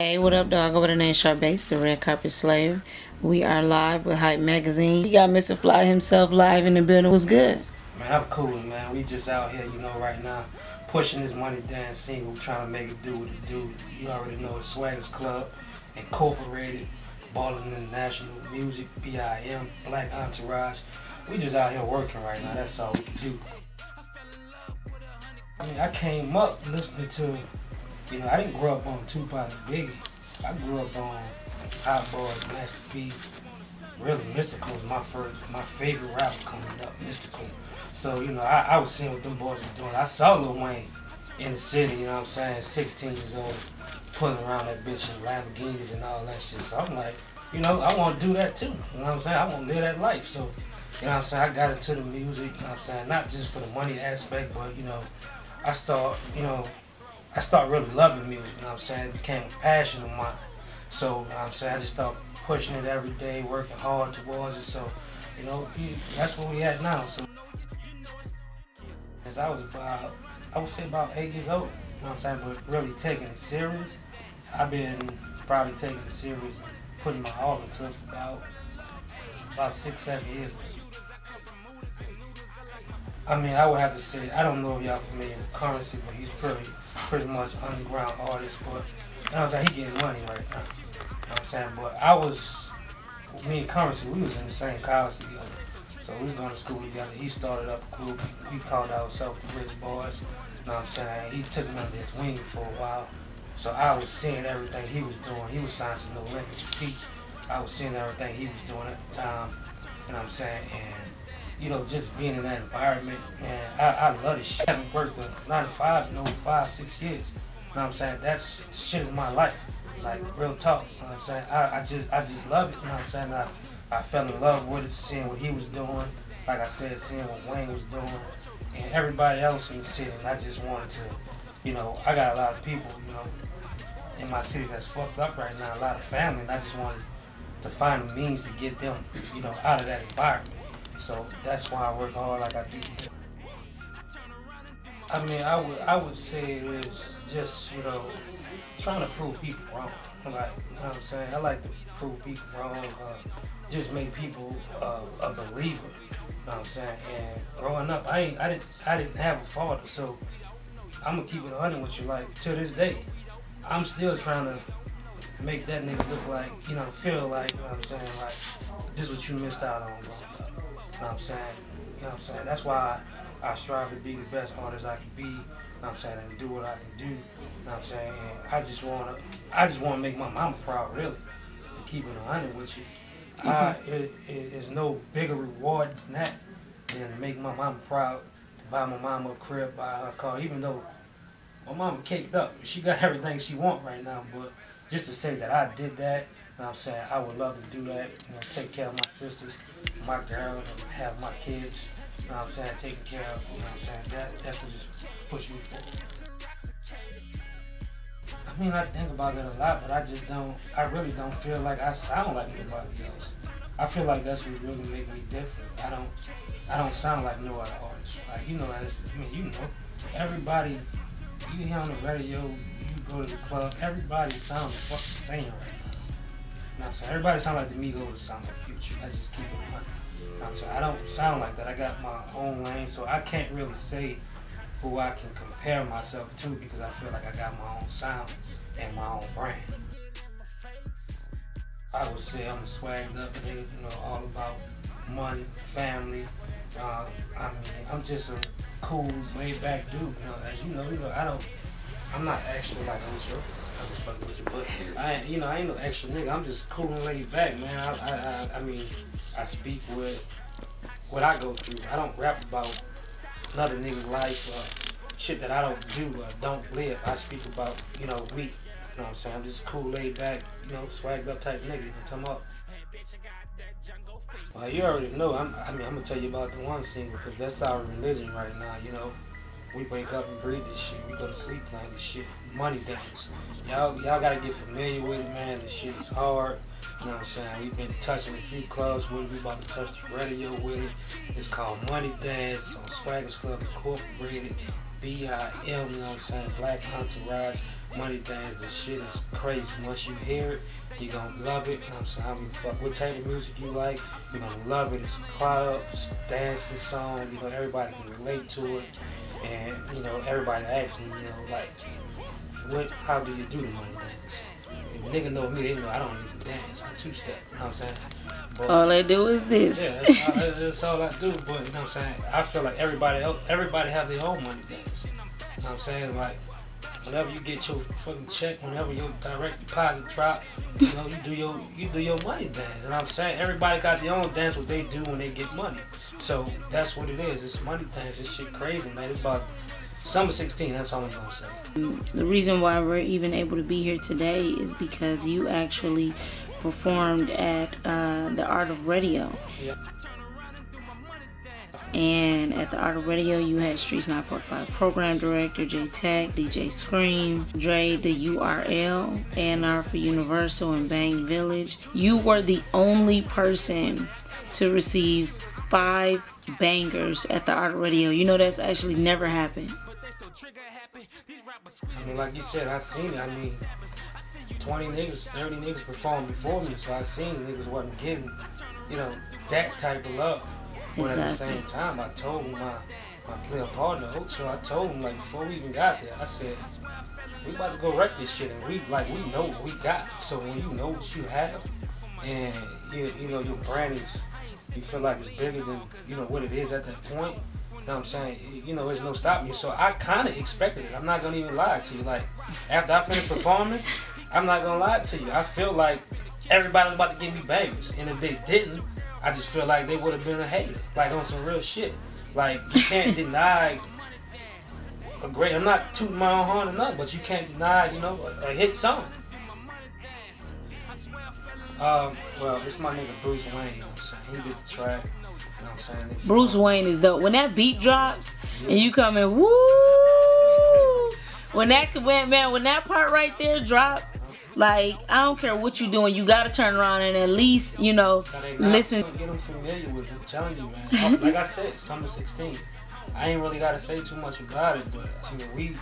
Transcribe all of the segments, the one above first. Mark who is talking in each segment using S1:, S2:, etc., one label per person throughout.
S1: Hey, what up, dog? Over the name Shar Bates, the Red Carpet Slayer. We are live with Hype Magazine. We got Mr. Phlye himself live in the building. What's good?
S2: Man, I'm cool, man. We just out here, you know, right now, pushing this Money Dance single, trying to make it do what it do. You already know it's Swaggers Club, Incorporated, Ballin' International, Music, BIM, Black Entourage. We just out here working right now. That's all we can do. I mean, I came up listening to, you know, I didn't grow up on Tupac and Biggie. I grew up on Hot Boys, Master P. Really, Mystikal was my first, my favorite rapper coming up, Mystikal. So, you know, I, I was seeing what them boys were doing. I saw Lil Wayne in the city, you know what I'm saying, 16 years old, pulling around that bitch in Lamborghinis and all that shit. So I'm like, you know, I want to do that too. You know what I'm saying? I want to live that life. So, you know what I'm saying? I got into the music, you know what I'm saying? Not just for the money aspect, but, you know, I start, you know, I started really loving music, you know what I'm saying? It became a passion of mine. So, you know what I'm saying? I just start pushing it every day, working hard towards it. So, you know, that's where we at now. So, as I was about, I would say about eight years old, you know what I'm saying? But really taking it serious, I've been probably taking it serious and putting my all into it about, about six, seven years. I mean, I would have to say, I don't know if y'all familiar with Curren$y, but he's pretty, pretty much underground artist. But you know I'm saying, he getting money right now. You know what I'm saying? But I was, me and Curren$y, we was in the same college together. So we was going to school together. He started up a group. We called ourselves the Rich Boys. You know what I'm saying? He took me under his wing for a while. So I was seeing everything he was doing. He was signing to No Limit Pete. I was seeing everything he was doing at the time. You know what I'm saying? And you know, just being in that environment, man, I, I love this shit. I haven't worked in 95 no five, six years. You know what I'm saying? That's shit is my life. Like real talk. You know what I'm saying? I, I just I just love it, you know what I'm saying? I I fell in love with it, seeing what he was doing. Like I said, seeing what Wayne was doing and everybody else in the city. And I just wanted to, you know, I got a lot of people, you know, in my city that's fucked up right now, a lot of family, and I just wanted to find the means to get them, you know, out of that environment. So that's why I work hard like I do. I mean, I would I would say it's just you know trying to prove people wrong. Like you know what I'm saying, I like to prove people wrong. Uh, just make people uh, a believer. You know what I'm saying? And growing up, I ain't I didn't I didn't have a father, so I'm gonna keep it honest with you. Like to this day, I'm still trying to make that nigga look like you know feel like you know what I'm saying like this is what you missed out on. Bro know what I'm saying? You know what I'm saying? That's why I, I strive to be the best artist I can be. You know what I'm saying? And do what I can do. You know what I'm saying? And I just wanna I just wanna make my mama proud really. To keep it hundred with you. Mm-hmm. I, it, it is no bigger reward than that than to make my mama proud, to buy my mama a crib, buy her a car, even though my mama caked up. She got everything she want right now, but just to say that I did that, I'm saying, I would love to do that, you know, take care of my sisters my girl have my kids, you know I'm saying, taking care of, you know I'm saying? That that's what just pushing me forward. I mean, I think about that a lot, but I just don't, I really don't feel like I sound like anybody else. I feel like that's what really makes me different. I don't, I don't sound like no other artist. Like, you know, as, I mean, you know, everybody, you hear on the radio, you go to the club, everybody sounds the fucking same right. I'm saying? Everybody sound like the Migos sound like Future. Let's just keep it money. I'm? I don't sound like that. I got my own lane, so I can't really say who I can compare myself to because I feel like I got my own sound and my own brand. I would say I'm swagged up and you know, all about money, family. Uh, I mean, I'm just a cool, laid back dude. You know, as you know, you know, I don't, I'm not actually like I'm. Fucking with I, you know, I ain't no extra nigga. I'm just cool and laid back, man. I, I, I, I mean, I speak with what I go through. I don't rap about another nigga's life, uh, shit that I don't do or don't live. I speak about, you know, me. You know what I'm saying? I'm just cool, laid back, you know, swagged up type nigga. You know come up. Well, you already know. I'm, I mean, I'm gonna tell you about the one single because that's our religion right now. You know, we wake up and breathe this shit. We go to sleep playing this shit. Money dance. Y'all, y'all gotta get familiar with it, man. This shit is hard. You know what I'm saying? We've been touching a few clubs with it. We about to touch the radio with it. It's called Money Dance it's on Swaggers Club Incorporated. BIM, you know what I'm saying? Black Entourage. Money Dance, this shit is crazy. Once you hear it, you're gonna love it. I'm saying, I mean, fuck, what type of music you like, you're gonna love it. It's a club, it's a dancing song, you know, everybody can relate to it. And, you know, everybody asks me, you know, like, what, how do you do the money dance? If nigga know me, they know I don't even dance. I two step, you know what I'm saying?
S1: But, all I do is this.
S2: Yeah, that's all, that's all I do. But, you know what I'm saying? I feel like everybody else, everybody have their own money dance. You know what I'm saying? Like, whenever you get your fucking check, whenever your direct deposit drop, you know, you do your you do your money dance. And I'm saying everybody got their own dance what they do when they get money. So that's what it is. It's money dance. This shit crazy, man. It's about summer 16. That's all I'm gonna say.
S1: The reason why we're even able to be here today is because you actually performed at uh, the Art of Radio.
S2: Yep.
S1: And at the Art of Radio, you had Streetz 945 program director JayTek, DJ Scream, Dre, the URL, ANR for Universal, and Bang Village. You were the only person to receive five bangers at the Art of Radio. You know that's actually never happened.
S2: I mean, like you said, I seen it. I mean, 20 niggas, 30 niggas performed before me, so I seen niggas wasn't getting, you know, that type of love. But at the same time, I told my my player partner, so I told him like before we even got there, I said, we about to go wreck this shit, and we like we know what we got. So when you know what you have, and you you know your brand is, you feel like it's bigger than you know what it is at that point. You know what I'm saying? You know, there's no stopping you. So I kind of expected it. I'm not gonna even lie to you. Like after I finished performing, I'm not gonna lie to you. I feel like everybody's about to give me bangers, and if they didn't, I just feel like they would have been a hater, like on some real shit. Like you can't deny a great. I'm not tooting my own horn or nothing, but you can't deny, you know, a, a hit song. Um, well, it's my nigga Bruce Wayne. You know what I'm saying? He did the track. You know what I'm saying?
S1: Bruce Wayne is dope. When that beat drops yeah. and you come in, woo! When that when man, when that part right there drops, like I don't care what you're doing, you gotta turn around and at least you know listen.
S2: Get them familiar with it. I'm telling you, man. like I said, summer 16. I ain't really gotta say too much about it, but I mean we,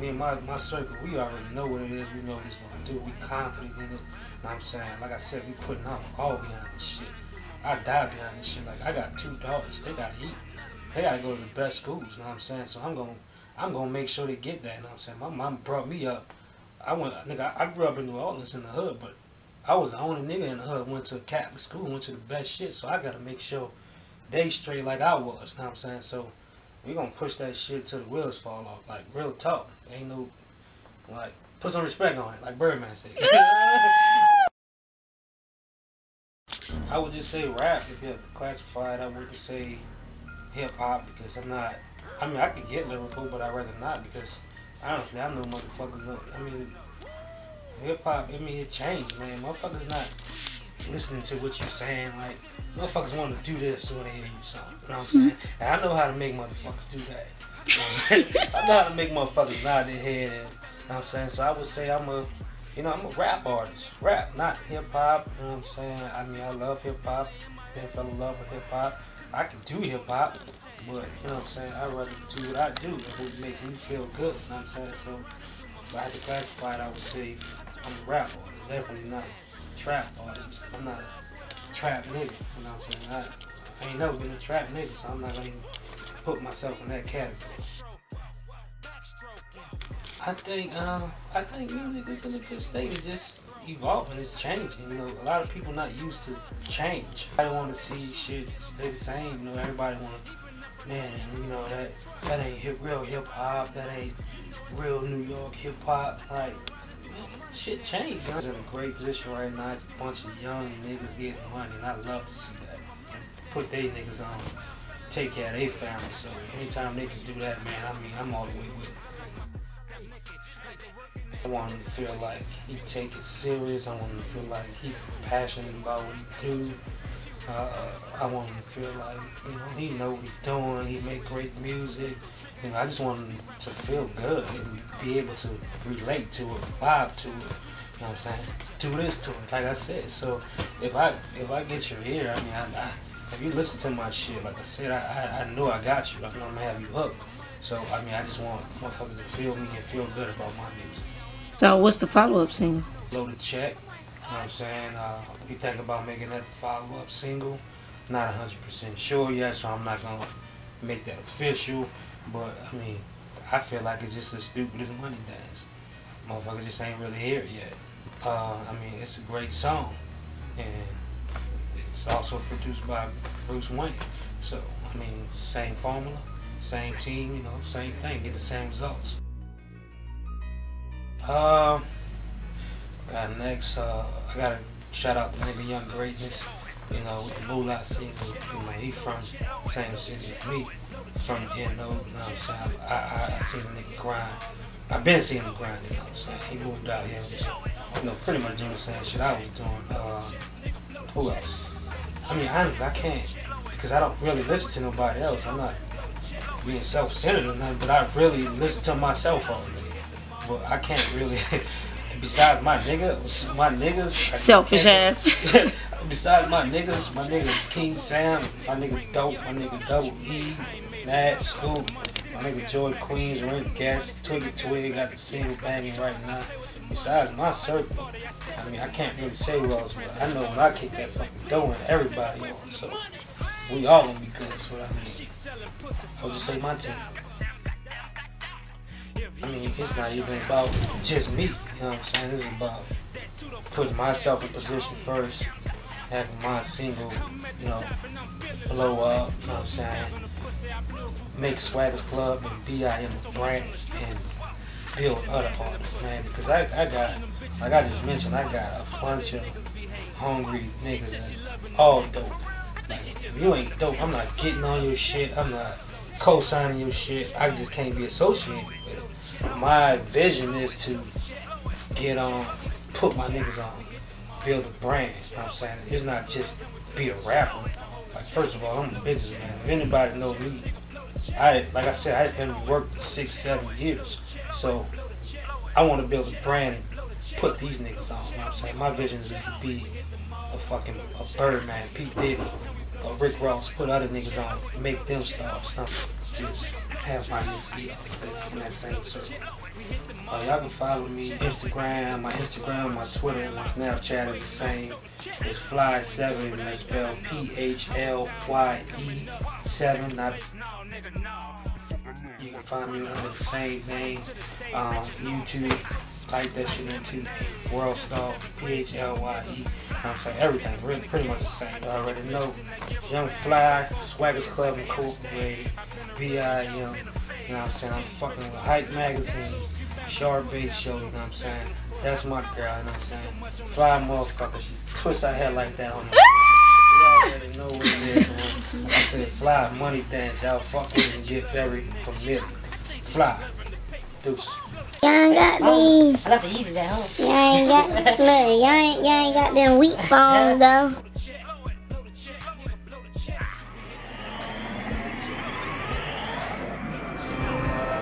S2: me and my my circle, we already know what it is. We know what it's gonna do. We confident in it. You know what I'm saying, like I said, we putting out all behind this shit. I die behind this shit. Like I got two daughters, they gotta eat. They gotta go to the best schools. You know what I'm saying? So I'm gonna I'm gonna make sure they get that. You know what I'm saying? My mom brought me up I went, nigga, I grew up in New Orleans in the hood, but I was the only nigga in the hood. Went to Catholic school, went to the best shit. So I gotta make sure they straight like I was. Know what I'm saying? So we gonna push that shit till the wheels fall off. Like real talk. Ain't no like put some respect on it, like Birdman said. I would just say rap if you have to classify it. I wouldn't say hip hop because I'm not. I mean, I could get lyrical, but I'd rather not because Honestly, I know motherfuckers. I mean, hip hop. I mean, it changed, man. Motherfuckers not listening to what you're saying. Like, motherfuckers want to do this when they hear you something. You know what I'm hmm. saying? And I know how to make motherfuckers do that. You know I know how to make motherfuckers nod their head. And, you know what I'm saying? So I would say I'm a, you know, I'm a rap artist. Rap, not hip hop. You know what I'm saying? I mean, I love hip hop. I fell in love with hip hop. I can do hip hop, but you know what I'm saying? I'd rather do what I do and what makes me feel good. You know what I'm saying? So if I had to classify it, I would say I'm a rap artist, definitely not a trap artist. I'm not a trap nigga. You know what I'm saying? I, I ain't never been a trap nigga, so I'm not gonna even put myself in that category. I think um, I think music is in a good state. It's just evolving, it's changing. You know, a lot of people not used to change. I don't want to see shit stay the same. You know, everybody want to, man, you know, that that ain't hip, real hip hop. That ain't real New York hip hop. Like, shit changed. I'm in a great position right now. It's a bunch of young niggas getting money, and I love to see that. Put they niggas on, take care of their family. So anytime they can do that, man, I mean, I'm all the way with it. I want him to feel like he take it serious. I want him to feel like he's passionate about what he do. Uh, I want him to feel like you know he know what he's doing. He make great music. You know, I just want him to feel good and be able to relate to it, vibe to it. You know what I'm saying? Do this to it, like I said. So if I if I get your ear, I mean, I, I, if you listen to my shit, like I said, I, I, I know I got you. I know I'm gonna have you hooked. So I mean, I just want motherfuckers to feel me and feel good about my music.
S1: So what's the follow up single?
S2: Loaded check. You know what I'm saying? Uh, we think about making that follow up single. Not 100% sure yet, so I'm not going to make that official. But, I mean, I feel like it's just as stupid as Money Dance. Motherfuckers just ain't really here yet. Uh, I mean, it's a great song. And it's also produced by Bruce Wayne. So, I mean, same formula, same team, you know, same thing, get the same results. Um, got next, uh, I gotta shout out the nigga Young Greatness, you know, with the Moolah single. You know, he from same city as me, from the NO, you know what I'm saying? I, I, I seen the nigga grind. I've been seeing him grind, you know what I'm saying? He moved out here, was, you know, pretty much doing the same shit I was doing. Uh, who else? I mean, honestly, I can't, because I don't really listen to nobody else. I'm not being self-centered or nothing, but I really listen to myself all day but I can't really. besides my nigga, my niggas.
S1: Selfish ass.
S2: besides my niggas, my nigga King Sam, my nigga Dope, my nigga Double E, Nat, Scoop, my nigga Joy Queens, Rent Gas, Twiggy Twig got the single banging right now. Besides my circle, I mean, I can't really say who else, but I know when I kick that fucking dough everybody on, so we all gonna be good, that's what I mean. I'll just say my team. I mean, it's not even about just me, you know what I'm saying? It's about putting myself in position first, having my single, you know, blow up, you know what I'm saying? Make Swaggers Club and a brand and build other artists, man. Because I, I got, like I just mentioned, I got a bunch of hungry niggas that's all dope. Like, if you ain't dope, I'm not getting on your shit. I'm not co-signing your shit. I just can't be associated with it my vision is to get on, put my niggas on, build a brand. You know what I'm saying? It's not just be a rapper. Like first of all, I'm a businessman. If anybody know me, I like I said, I've been working six, seven years. So I want to build a brand and put these niggas on. You know what I'm saying? My vision is to be a fucking a Birdman, P. Diddy, a Rick Ross, put other niggas on, make them stars. Just have my niggas be in that same circle. Uh, y'all can follow me Instagram, my Instagram, my Twitter, my Snapchat is the same. It's Phly7 and that's spelled P-H-L-Y-E 7. Not you can find me under the same name. Um, YouTube, type that shit into World Star, P-H-L-Y-E. I'm saying everything, really, pretty much the same. You already know. Young Phlye, Swaggers Club Incorporated, VI Young. You know what I'm saying? I'm fucking with Hype Magazine, Shar Bates Show, you know what I'm saying? That's my girl, you know what I'm saying? Fly motherfucker, she twists her head like that on me. you already know what it is, man. I said fly, money dance, y'all fuck with and get very familiar. Fly. Deuce.
S3: Y'all ain't got oh, these.
S4: I got the Yeezys at home.
S3: Y'all ain't got look. Y'all ain't y'all ain't got them weak phones though.